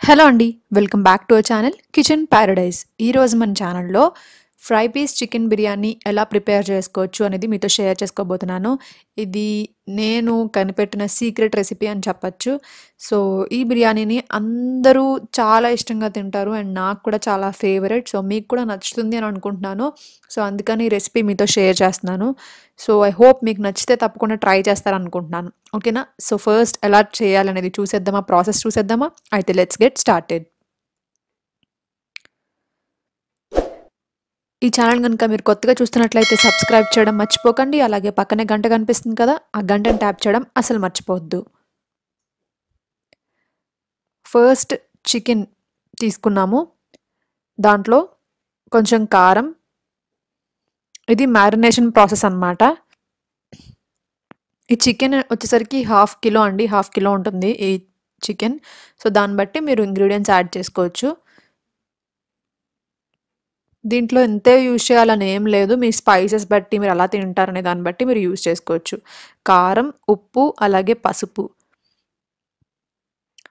Hello అండి welcome back to our channel kitchen paradise. ఈరోజు మన ఛానల్లో ఫ్రై పీస్ చికెన్ బిర్యానీ ఎలా ప్రిపేర్ చేసుకోవచ్చు అనేది మీతో షేర్ చేసుకోబోతున్నాను. ఇది నేను కనిపెట్టిన సీక్రెట్ రెసిపీ అని చెప్పచ్చు. సో ఈ బిర్యానీని అందరూ చాలా ఇష్టంగా తింటారు అండ్ నాకు కూడా చాలా ఫేవరెట్. సో మీకు కూడా నచ్చుతుంది అని అనుకుంటున్నాను. సో అందుకని ఈ రెసిపీ మీతో షేర్ చేస్తున్నాను. సో ఐ హోప్ మీకు నచ్చితే తప్పకుండా ట్రై చేస్తారనుకుంటున్నాను ఓకేనా? సో ఫస్ట్ ఎలా చేయాలనేది చూసేద్దామా? ప్రాసెస్ చూసేద్దామా? అయితే లెట్స్ గెట్ స్టార్టెడ్. ఈ ఛానల్ కనుక మీరు కొత్తగా చూస్తున్నట్లయితే సబ్స్క్రైబ్ చేయడం మర్చిపోకండి. అలాగే పక్కనే గంట కనిపిస్తుంది కదా ఆ గంటను ట్యాప్ చేయడం అసలు మర్చిపోవద్దు. ఫస్ట్ చికెన్ తీసుకున్నాము. దాంట్లో కొంచెం కారం. ఇది మ్యారినేషన్ ప్రాసెస్ అన్నమాట. ఈ చికెన్ వచ్చేసరికి హాఫ్ కిలో అండి హాఫ్ కిలో ఉంటుంది ఈ చికెన్. సో దాన్ని బట్టి మీరు ఇంగ్రీడియంట్స్ యాడ్ చేసుకోవచ్చు. దీంట్లో ఎంతే యూజ్ చేయాలని ఏం లేదు. మీ స్పైసెస్ బట్టి మీరు ఎలా తింటారనే దాన్ని బట్టి మీరు యూజ్ చేసుకోవచ్చు. కారం ఉప్పు అలాగే పసుపు.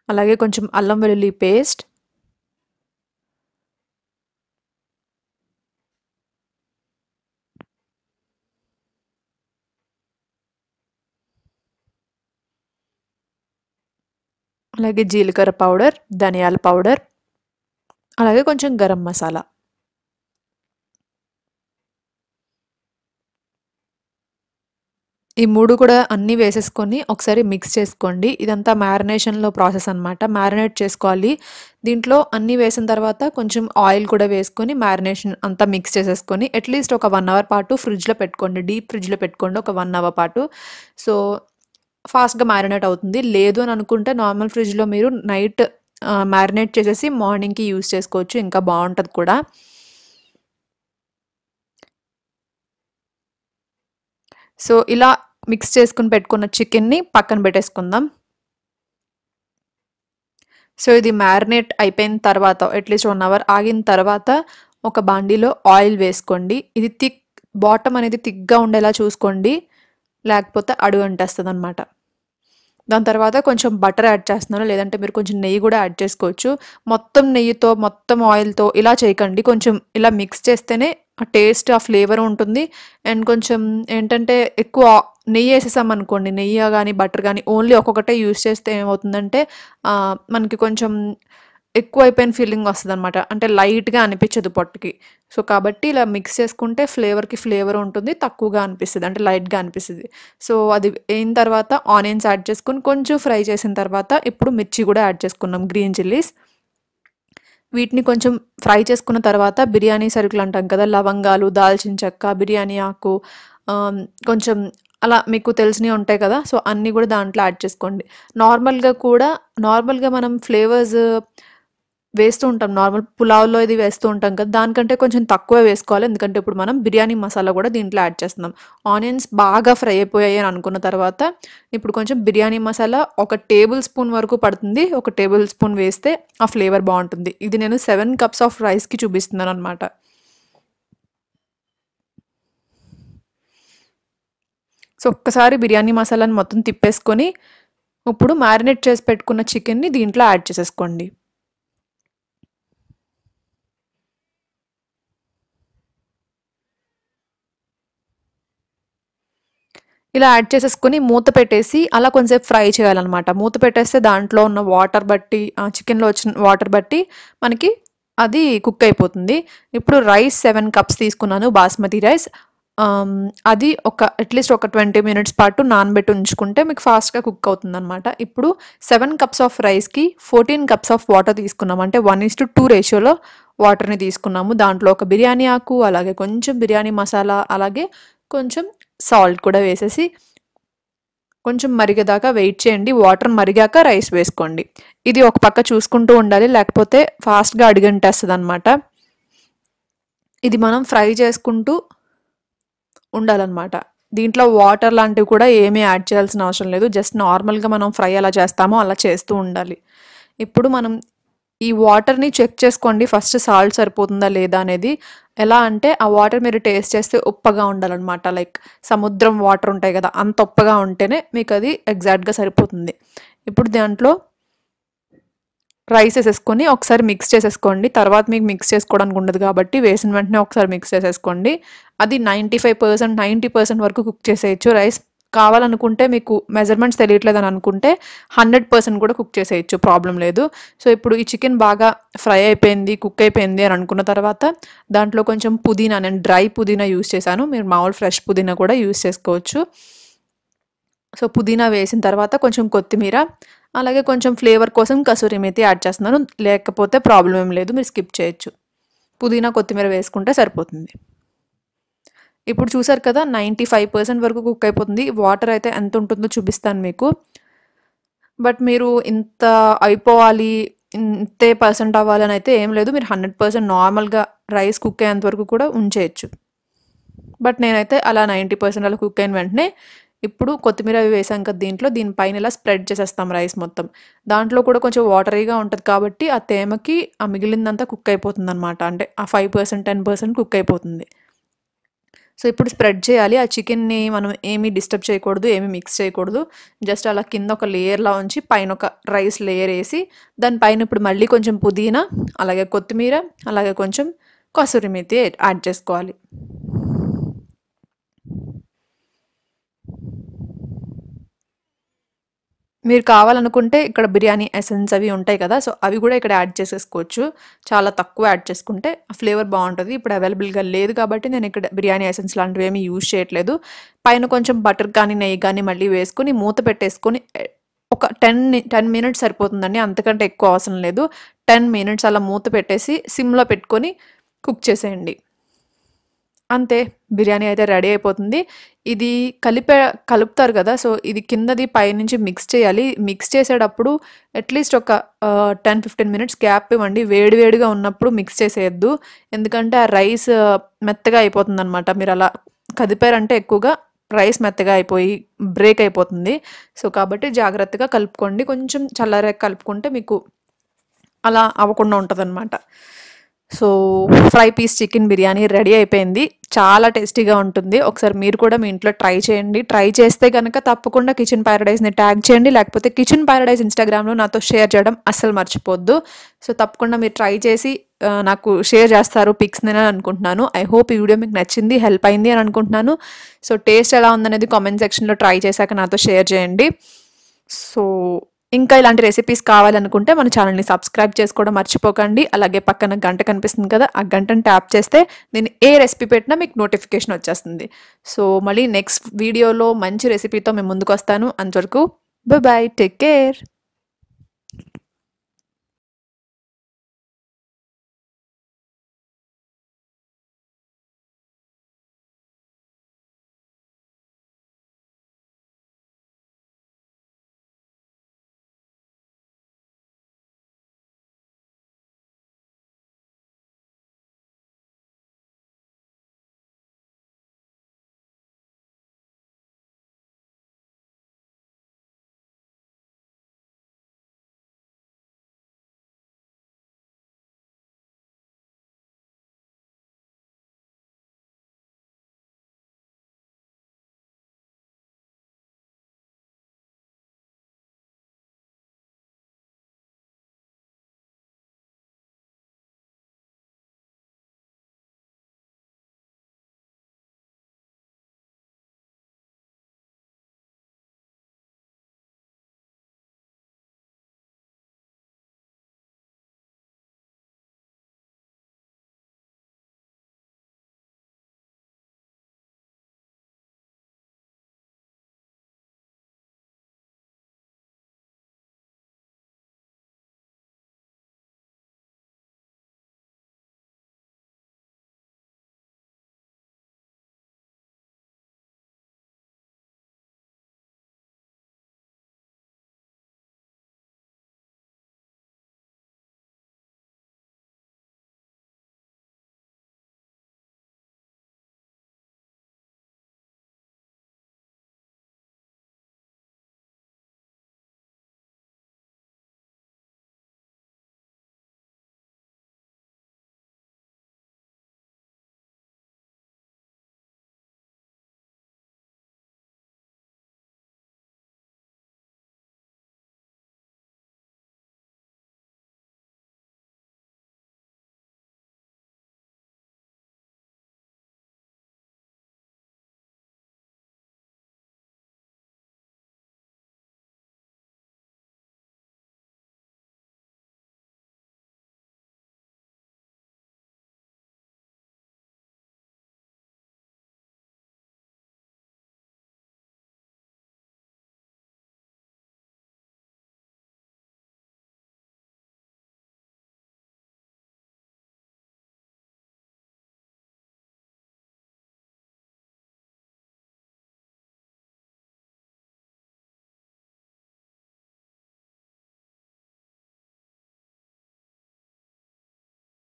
అలాగే కొంచెం అల్లం వెల్లుల్లి పేస్ట్. అలాగే జీలకర్ర పౌడర్ ధనియాల పౌడర్. అలాగే కొంచెం గరం మసాలా. ఈ మూడు కూడా అన్నీ వేసేసుకొని ఒకసారి మిక్స్ చేసుకోండి. ఇదంతా మ్యారినేషన్లో ప్రాసెస్ అనమాట మ్యారినేట్ చేసుకోవాలి. దీంట్లో అన్నీ వేసిన తర్వాత కొంచెం ఆయిల్ కూడా వేసుకొని మ్యారినేషన్ అంతా మిక్స్ చేసేసుకొని అట్లీస్ట్ ఒక వన్ అవర్ పాటు ఫ్రిడ్జ్లో పెట్టుకోండి. డీప్ ఫ్రిడ్జ్లో పెట్టుకోండి ఒక వన్ అవర్ పాటు. సో ఫాస్ట్గా మ్యారినేట్ అవుతుంది. లేదు అని అనుకుంటే నార్మల్ ఫ్రిడ్జ్లో మీరు నైట్ మ్యారినేట్ చేసేసి మార్నింగ్కి యూస్ చేసుకోవచ్చు. ఇంకా బాగుంటుంది కూడా. సో ఇలా మిక్స్ చేసుకుని పెట్టుకున్న చికెన్ని పక్కన పెట్టేసుకుందాం. సో ఇది మ్యారినేట్ అయిపోయిన తర్వాత అట్లీస్ట్ వన్ అవర్ ఆగిన తర్వాత ఒక బాండీలో ఆయిల్ వేసుకోండి. ఇది థిక్ బాటమ్ అనేది థిక్గా ఉండేలా చూసుకోండి. లేకపోతే అడుగు అంటేస్తుంది అనమాట దాని తర్వాత కొంచెం బటర్ యాడ్ చేస్తున్నాను. లేదంటే మీరు కొంచెం నెయ్యి కూడా యాడ్ చేసుకోవచ్చు. మొత్తం నెయ్యితో మొత్తం ఆయిల్తో ఇలా చేయకండి. కొంచెం ఇలా మిక్స్ చేస్తేనే ఆ టేస్ట్ ఆ ఫ్లేవర్ ఉంటుంది. అండ్ కొంచెం ఏంటంటే ఎక్కువ నెయ్యి వేసేసాం అనుకోండి నెయ్యి కానీ బటర్ కానీ ఓన్లీ ఒక్కొక్కటే యూస్ చేస్తే ఏమవుతుందంటే మనకి కొంచెం ఎక్కువ అయిపోయిన ఫీలింగ్ వస్తుంది అనమాట అంటే లైట్గా అనిపించదు పొట్టుకి. సో కాబట్టి ఇలా మిక్స్ చేసుకుంటే ఫ్లేవర్కి ఫ్లేవర్ ఉంటుంది తక్కువగా అనిపిస్తుంది అంటే లైట్గా అనిపిస్తుంది. సో అది అయిన తర్వాత ఆనియన్స్ యాడ్ చేసుకుని కొంచెం ఫ్రై చేసిన తర్వాత ఇప్పుడు మిర్చి కూడా యాడ్ చేసుకున్నాం గ్రీన్ చిల్లీస్. వీటిని కొంచెం ఫ్రై చేసుకున్న తర్వాత బిర్యానీ సరుకులు అంటాం కదా లవంగాలు దాల్చిన చెక్క బిర్యానీ ఆకు కొంచెం అలా మీకు తెలిసినవి ఉంటాయి కదా సో అన్నీ కూడా దాంట్లో యాడ్ చేసుకోండి. నార్మల్గా కూడా నార్మల్గా మనం ఫ్లేవర్స్ వేస్తూ ఉంటాం. నార్మల్ పులావ్లో ఇది వేస్తూ ఉంటాం కదా దానికంటే కొంచెం తక్కువ వేసుకోవాలి. ఎందుకంటే ఇప్పుడు మనం బిర్యానీ మసాలా కూడా దీంట్లో యాడ్ చేస్తున్నాం. ఆనియన్స్ బాగా ఫ్రై అయిపోయాయి అని అనుకున్న తర్వాత ఇప్పుడు కొంచెం బిర్యానీ మసాలా ఒక టేబుల్ స్పూన్ వరకు పడుతుంది. ఒక టేబుల్ స్పూన్ వేస్తే ఆ ఫ్లేవర్ బాగుంటుంది. ఇది నేను సెవెన్ కప్స్ ఆఫ్ రైస్కి చూపిస్తున్నాను అనమాట సో ఒక్కసారి బిర్యానీ మసాలాని మొత్తం తిప్పేసుకొని ఇప్పుడు మ్యారినేట్ చేసి పెట్టుకున్న చికెన్ని దీంట్లో యాడ్ చేసేసుకోండి. ఇలా యాడ్ చేసేసుకొని మూత పెట్టేసి అలా కొంచెంసేపు ఫ్రై చేయాలన్నమాట. మూత పెట్టేస్తే దాంట్లో ఉన్న వాటర్ బట్టి చికెన్లో వచ్చిన వాటర్ బట్టి మనకి అది కుక్ అయిపోతుంది. ఇప్పుడు రైస్ సెవెన్ కప్స్ తీసుకున్నాను బాస్మతి రైస్. అది ఒక అట్లీస్ట్ ఒక ట్వంటీ మినిట్స్ పాటు నానబెట్టి ఉంచుకుంటే మీకు ఫాస్ట్గా కుక్ అవుతుంది అనమాట ఇప్పుడు సెవెన్ కప్స్ ఆఫ్ రైస్కి ఫోర్టీన్ కప్స్ ఆఫ్ వాటర్ తీసుకున్నాం. అంటే వన్ ఇస్ టు టూ రేషియోలో వాటర్ని తీసుకున్నాము. దాంట్లో ఒక బిర్యానీ ఆకు అలాగే కొంచెం బిర్యానీ మసాలా అలాగే కొంచెం సాల్ట్ కూడా వేసేసి కొంచెం మరిగేదాకా వెయిట్ చేయండి. వాటర్ మరిగాక రైస్ వేసుకోండి. ఇది ఒక పక్క చూసుకుంటూ ఉండాలి. లేకపోతే ఫాస్ట్గా అడిగంటేస్తుంది అనమాట ఇది మనం ఫ్రై చేసుకుంటూ ఉండాలన్నమాట. దీంట్లో వాటర్ లాంటివి కూడా ఏమీ యాడ్ చేయాల్సిన అవసరం లేదు. జస్ట్ నార్మల్గా మనం ఫ్రై ఎలా చేస్తామో అలా చేస్తూ ఉండాలి. ఇప్పుడు మనం ఈ వాటర్ని చెక్ చేసుకోండి. ఫస్ట్ సాల్ట్ సరిపోతుందా లేదా అనేది. ఎలా అంటే ఆ వాటర్ మీరు టేస్ట్ చేస్తే ఉప్పగా ఉండాలన్నమాట. లైక్ సముద్రం వాటర్ ఉంటాయి కదా అంత ఉప్పగా ఉంటేనే మీకు అది ఎగ్జాక్ట్గా సరిపోతుంది. ఇప్పుడు దాంట్లో రైస్ వేసేసుకొని ఒకసారి మిక్స్ చేసేసుకోండి. తర్వాత మీకు మిక్స్ చేసుకోవడానికి ఉండదు కాబట్టి వేసిన వెంటనే ఒకసారి మిక్స్ చేసేసుకోండి. అది ninety five percent ninety percent వరకు కుక్ చేసేయచ్చు. రైస్ కావాలనుకుంటే మీకు మెజర్మెంట్స్ తెలియట్లేదు అని అనుకుంటే హండ్రెడ్ పర్సెంట్ కూడా కుక్ చేసేయచ్చు. ప్రాబ్లం లేదు. సో ఇప్పుడు ఈ చికెన్ బాగా ఫ్రై అయిపోయింది కుక్ అయిపోయింది అని అనుకున్న తర్వాత దాంట్లో కొంచెం పుదీనా నేను డ్రై పుదీనా యూస్ చేశాను. మీరు మామూలు ఫ్రెష్ పుదీనా కూడా యూస్ చేసుకోవచ్చు. సో పుదీనా వేసిన తర్వాత కొంచెం కొత్తిమీర అలాగే కొంచెం ఫ్లేవర్ కోసం కసూరి మేతి యాడ్ చేస్తున్నాను. లేకపోతే ప్రాబ్లం ఏం లేదు మీరు స్కిప్ చేయొచ్చు. పుదీనా కొత్తిమీర వేసుకుంటే సరిపోతుంది. ఇప్పుడు చూసారు కదా నైంటీ ఫైవ్ పర్సెంట్ వరకు కుక్ అయిపోతుంది. వాటర్ అయితే ఎంత ఉంటుందో చూపిస్తాను మీకు. బట్ మీరు ఇంత అయిపోవాలి ఇంతే పర్సెంట్ అవ్వాలని అయితే ఏం లేదు. మీరు హండ్రెడ్ పర్సెంట్ నార్మల్గా రైస్ కుక్ అయ్యేంత వరకు కూడా ఉంచేయచ్చు. బట్ నేనైతే అలా నైంటీ పర్సెంట్ అలా కుక్ అయిన వెంటనే ఇప్పుడు కొత్తిమీర అవి వేసాం కదా దీంట్లో దీనిపైన ఇలా స్ప్రెడ్ చేసేస్తాం రైస్ మొత్తం. దాంట్లో కూడా కొంచెం వాటరీగా ఉంటుంది కాబట్టి ఆ తేమకి ఆ మిగిలిందంతా కుక్ అయిపోతుంది అనమాట అంటే ఆ five percent ten percent cook అయిపోతుంది. సో ఇప్పుడు స్ప్రెడ్ చేయాలి. ఆ చికెన్ని మనం ఏమీ డిస్టర్బ్ చేయకూడదు ఏమీ మిక్స్ చేయకూడదు. జస్ట్ అలా కింద ఒక లేయర్లా ఉంచి పైన ఒక రైస్ లేయర్ వేసి దానిపైన ఇప్పుడు మళ్ళీ కొంచెం పుదీనా అలాగే కొత్తిమీర అలాగే కొంచెం కసూరి మేతి యాడ్ చేసుకోవాలి. మీరు కావాలనుకుంటే ఇక్కడ బిర్యానీ ఎసెన్స్ అవి ఉంటాయి కదా సో అవి కూడా ఇక్కడ యాడ్ చేసేసుకోవచ్చు. చాలా తక్కువ యాడ్ చేసుకుంటే ఫ్లేవర్ బాగుంటుంది. ఇప్పుడు అవైలబుల్గా లేదు కాబట్టి నేను ఇక్కడ బిర్యానీ ఎసెన్స్ లాంటివి ఏమీ యూజ్ చేయట్లేదు. పైన కొంచెం బటర్ కానీ నెయ్యి కానీ మళ్ళీ వేసుకొని మూత పెట్టేసుకొని ఒక టెన్ టెన్ మినిట్స్ సరిపోతుందండి. అంతకంటే ఎక్కువ అవసరం లేదు. టెన్ మినిట్స్ అలా మూత పెట్టేసి సిమ్లో పెట్టుకొని కుక్ చేసేయండి. అంతే బిర్యానీ అయితే రెడీ అయిపోతుంది. ఇది కలిపే కలుపుతారు కదా సో ఇది కిందది పైనుంచి మిక్స్ చేయాలి. మిక్స్ చేసేటప్పుడు అట్లీస్ట్ ఒక టెన్ ఫిఫ్టీన్ మినిట్స్ గ్యాప్ ఇవ్వండి. వేడివేడిగా ఉన్నప్పుడు మిక్స్ చేసేయద్దు. ఎందుకంటే ఆ రైస్ మెత్తగా అయిపోతుంది అనమాట మీరు అలా కదిపారంటే ఎక్కువగా రైస్ మెత్తగా అయిపోయి బ్రేక్ అయిపోతుంది. సో కాబట్టి జాగ్రత్తగా కలుపుకోండి. కొంచెం చల్లారాక కలుపుకుంటే మీకు అలా అవ్వకుండా ఉంటుంది so fry piece chicken biryani ready అయిపోయింది. చాలా టేస్టీగా ఉంటుంది. ఒకసారి మీరు కూడా మీ ఇంట్లో ట్రై చేయండి. ట్రై చేస్తే కనుక తప్పకుండా కిచెన్ ప్యారడైజ్ని ట్యాగ్ చేయండి. లేకపోతే కిచెన్ ప్యారడైజ్ ఇన్స్టాగ్రామ్లో నాతో షేర్ చేయడం అస్సలు మర్చిపోద్దు. సో తప్పకుండా మీరు ట్రై చేసి నాకు షేర్ చేస్తారు పిక్స్ నేను అనుకుంటున్నాను. ఐ హోప్ ఈ వీడియో మీకు నచ్చింది హెల్ప్ అయింది అని అనుకుంటున్నాను. సో టేస్ట్ ఎలా ఉందనేది కామెంట్ సెక్షన్లో ట్రై చేశాక నాతో షేర్ చేయండి. సో ఇంకా ఇలాంటి రెసిపీస్ కావాలనుకుంటే మన ఛానల్ని సబ్స్క్రైబ్ చేసుకోవడం మర్చిపోకండి. అలాగే పక్కన గంట కనిపిస్తుంది కదా ఆ గంటను ట్యాప్ చేస్తే నేను ఏ రెసిపీ పెట్టినా మీకు నోటిఫికేషన్ వచ్చేస్తుంది. సో మళ్ళీ నెక్స్ట్ వీడియోలో మంచి రెసిపీతో మేము ముందుకు వస్తాను అంతవరకు బాయ్ టేక్ కేర్